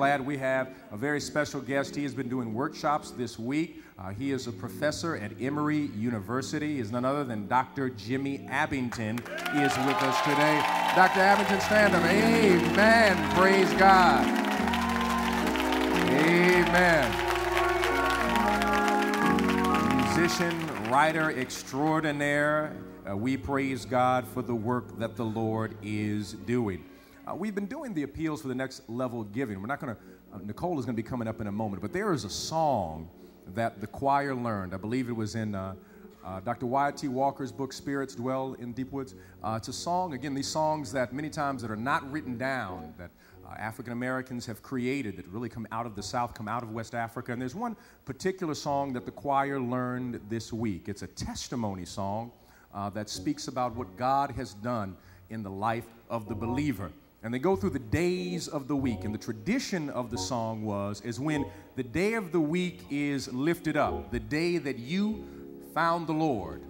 glad we have a very special guest. He has been doing workshops this week. Uh, he is a professor at Emory University. He is none other than Dr. Jimmy Abbington. He is with us today. Dr. Abbington, stand up. Amen. Praise God. Amen. Musician, writer extraordinaire. Uh, we praise God for the work that the Lord is doing. Uh, we've been doing the appeals for the next level giving. We're not going to, uh, Nicole is going to be coming up in a moment, but there is a song that the choir learned. I believe it was in uh, uh Dr. Wyatt T. Walker's book, Spirits Dwell in Deep Woods. Uh, it's a song, again, these songs that many times that are not written down, that uh, African Americans have created that really come out of the South, come out of West Africa. And there's one particular song that the choir learned this week. It's a testimony song that speaks about what God has done in the life of the believer. And they go through the days of the week. And the tradition of the song was is when the day of the week is lifted up, the day that you found the Lord,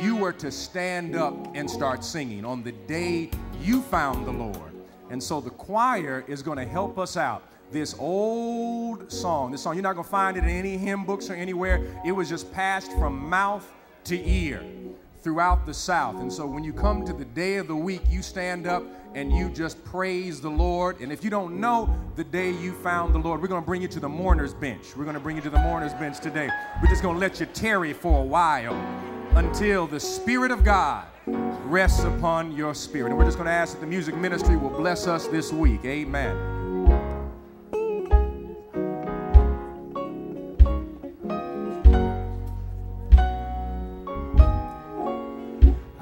you were to stand up and start singing on the day you found the Lord. And so the choir is going to help us out. This old song, this song, you're not going to find it in any hymn books or anywhere. It was just passed from mouth to ear throughout the South. And so when you come to the day of the week, you stand up and you just praise the Lord. And if you don't know the day you found the Lord, we're going to bring you to the mourner's bench. We're going to bring you to the mourner's bench today. We're just going to let you tarry for a while until the Spirit of God rests upon your spirit. And we're just going to ask that the music ministry will bless us this week. Amen.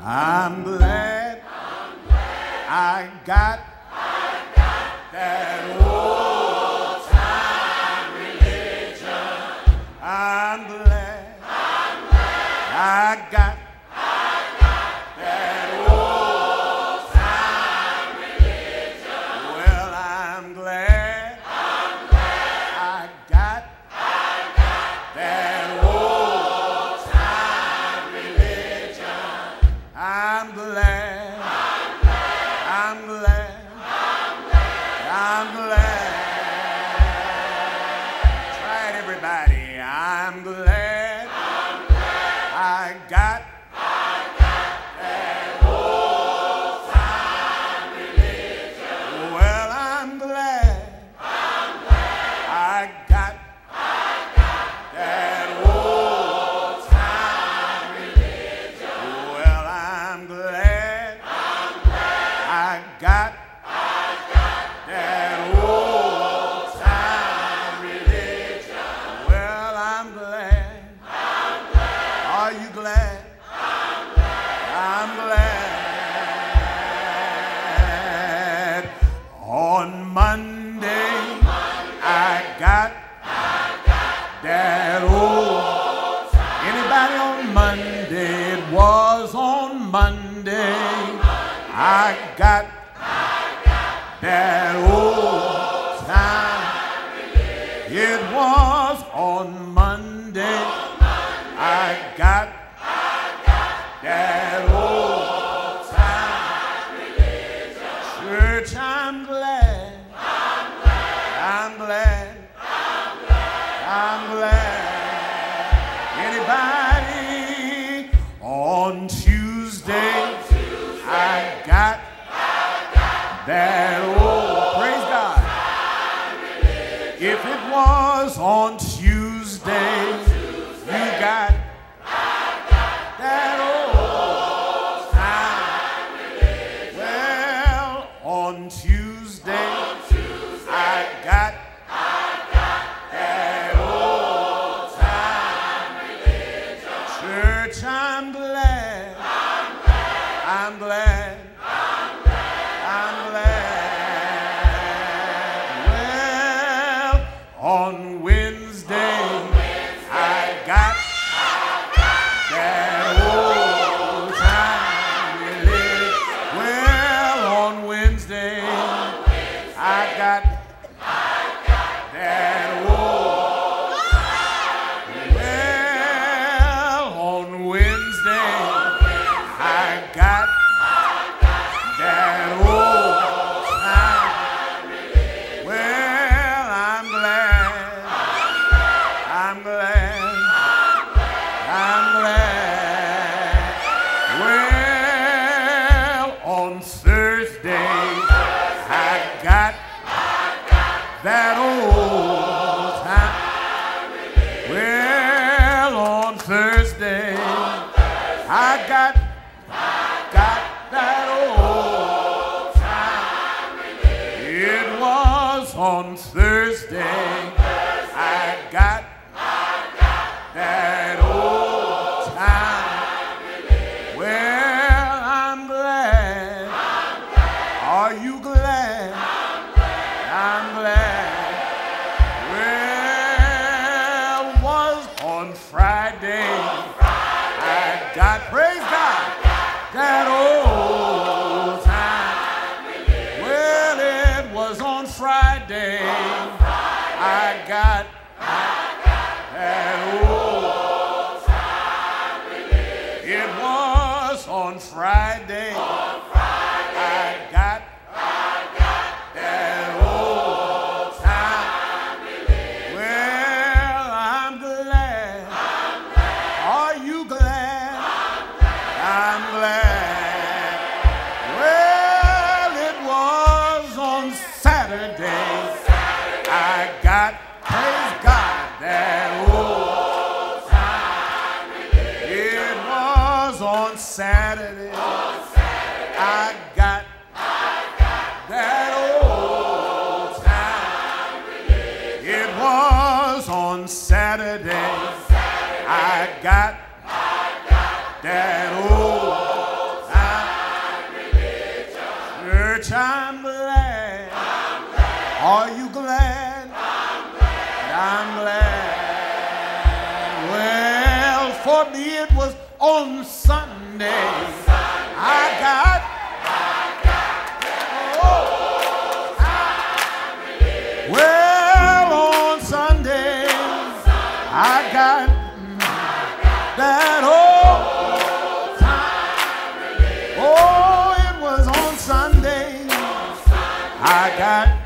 I'm glad, I'm glad. I got, I'm glad. Try it, everybody. I'm glad. Are you glad? I'm glad. I'm glad. On Monday, On Monday I, got I got that old. Anybody on Monday? It was on Monday, on Monday I got I got that old. Church, I'm glad. I'm glad. I'm glad. I'm glad. I'm glad. Anybody on Tuesday, on Tuesday I, got I got that old praise God. Religion. If it was on Tuesday, on Tuesday you got and let that old I got, praise God, that Saturday. I got, praise God, that old time. It was on Saturday. I got I got that old time. religion. It was on Saturday. I got I got that old Well, for me it was on Sunday. I got oh, Well, on Sunday, I got that old time. Oh, it was on Sunday. I got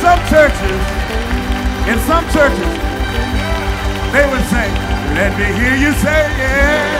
some churches, in some churches, they would say, "Let me hear you say yeah."